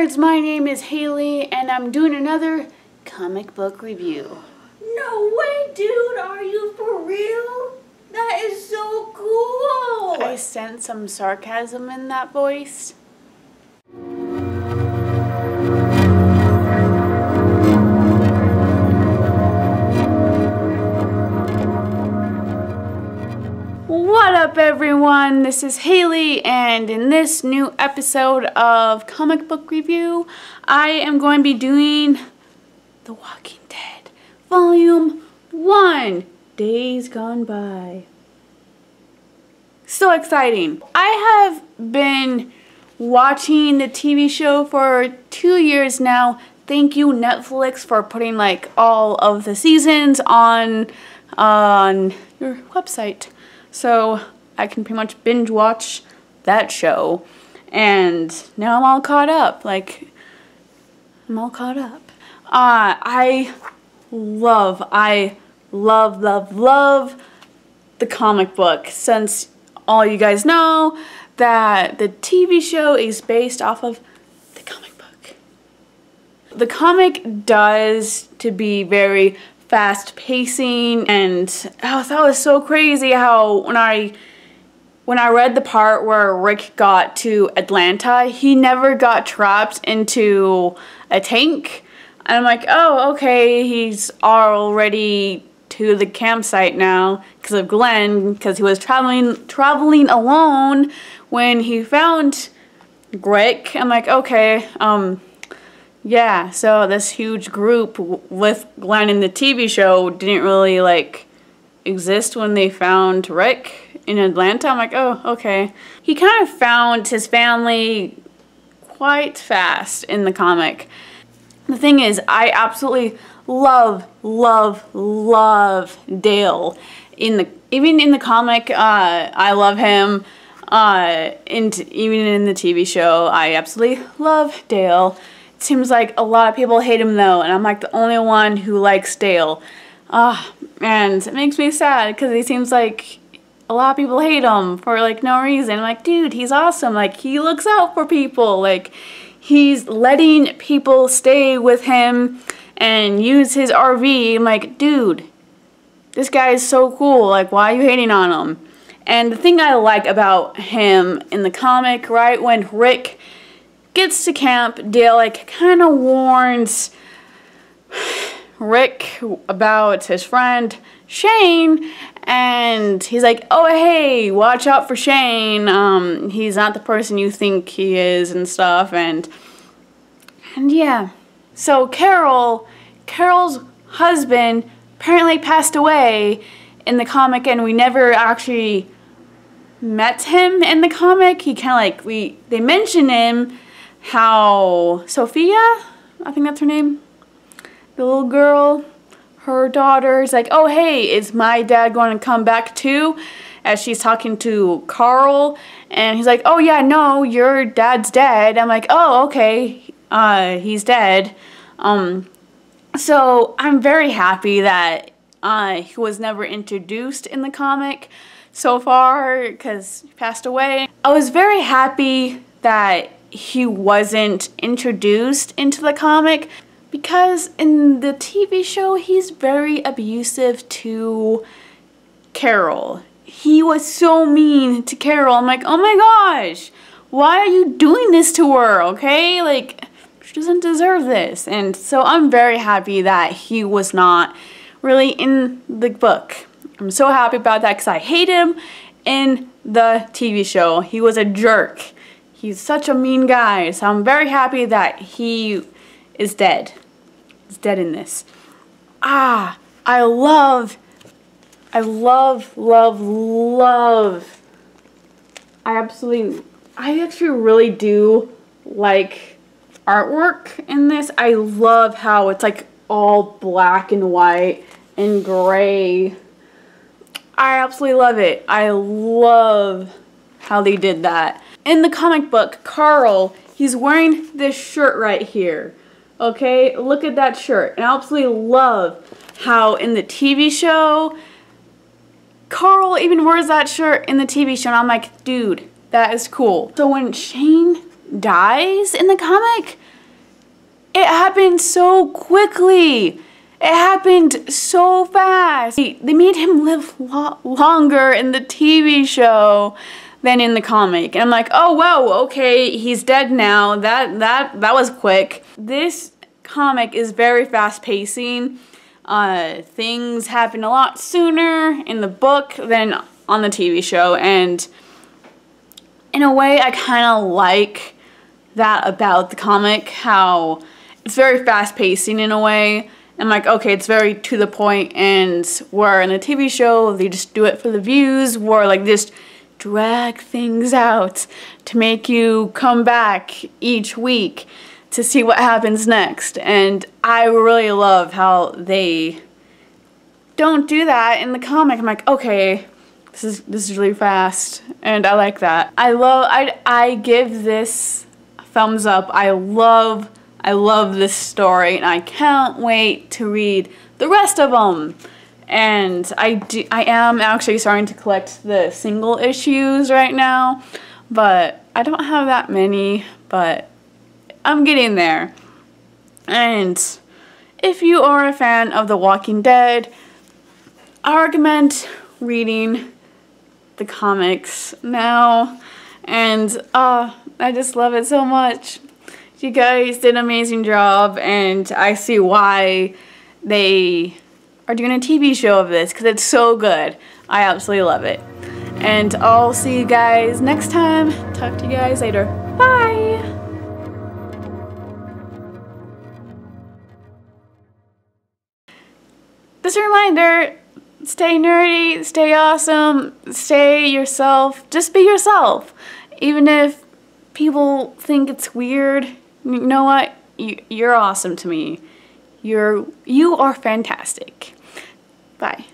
nerds, my name is Haley and I'm doing another comic book review. No way, dude! Are you for real? That is so cool! I sense some sarcasm in that voice. Up everyone, this is Haley and in this new episode of Comic Book Review, I am going to be doing The Walking Dead Volume 1, Days Gone Bye. So exciting. I have been watching the TV show for two years now. Thank you Netflix for putting like all of the seasons on on your website so I can pretty much binge watch that show. And now I'm all caught up. Like, I'm all caught up. Uh, I love, I love, love, love the comic book since all you guys know that the TV show is based off of the comic book. The comic does to be very fast pacing and oh, that was so crazy how when I when I read the part where Rick got to Atlanta, he never got trapped into a tank. And I'm like, oh, okay, he's already to the campsite now because of Glenn, because he was traveling traveling alone when he found Rick. I'm like, okay, um, yeah, so this huge group with Glenn in the TV show didn't really like exist when they found Rick in Atlanta. I'm like, oh, okay. He kind of found his family quite fast in the comic. The thing is, I absolutely love, love, love Dale. In the even in the comic, uh, I love him. Uh, and even in the TV show, I absolutely love Dale It seems like a lot of people hate him though, and I'm like the only one who likes Dale. Ah, and it makes me sad because he seems like a lot of people hate him for like no reason. I'm like, dude, he's awesome. Like he looks out for people. Like he's letting people stay with him and use his RV. I'm like, dude, this guy is so cool. Like, why are you hating on him? And the thing I like about him in the comic, right, when Rick gets to camp, Dale like kind of warns Rick about his friend Shane and he's like, "Oh hey, watch out for Shane. Um he's not the person you think he is and stuff." And and yeah. So Carol, Carol's husband apparently passed away in the comic and we never actually met him in the comic. He kind of like we they mention him how Sophia, I think that's her name, the little girl, her daughter is like, oh hey, is my dad going to come back too? As she's talking to Carl, and he's like, oh yeah, no, your dad's dead. I'm like, oh okay, uh, he's dead. Um, so I'm very happy that uh, he was never introduced in the comic so far because he passed away. I was very happy that he wasn't introduced into the comic because in the TV show he's very abusive to Carol. He was so mean to Carol. I'm like, oh my gosh, why are you doing this to her, okay? Like, she doesn't deserve this. And so I'm very happy that he was not really in the book. I'm so happy about that because I hate him in the TV show. He was a jerk. He's such a mean guy, so I'm very happy that he is dead. He's dead in this. Ah, I love, I love, love, love. I absolutely, I actually really do like artwork in this. I love how it's like all black and white and gray. I absolutely love it. I love how they did that in the comic book, Carl, he's wearing this shirt right here. Okay, look at that shirt. And I absolutely love how in the TV show, Carl even wears that shirt in the TV show. And I'm like, dude, that is cool. So when Shane dies in the comic, it happened so quickly. It happened so fast. They made him live lo longer in the TV show than in the comic. And I'm like, oh whoa, okay, he's dead now. That that that was quick. This comic is very fast pacing. Uh, things happen a lot sooner in the book than on the TV show, and in a way, I kind of like that about the comic. How it's very fast pacing in a way I'm like, okay, it's very to the point, and where in the TV show, they just do it for the views, where like just drag things out to make you come back each week to see what happens next. And I really love how they don't do that in the comic. I'm like, okay, this is this is really fast, and I like that. I love I I give this thumbs up. I love I love this story and I can't wait to read the rest of them. And I, do, I am actually starting to collect the single issues right now, but I don't have that many, but I'm getting there. And if you are a fan of The Walking Dead, I recommend reading the comics now. And uh, I just love it so much. You guys did an amazing job, and I see why they are doing a TV show of this because it's so good. I absolutely love it. And I'll see you guys next time. Talk to you guys later. Bye! Just a reminder, stay nerdy, stay awesome, stay yourself, just be yourself. Even if people think it's weird, you know what? You, you're awesome to me. You're, you are fantastic. Bye.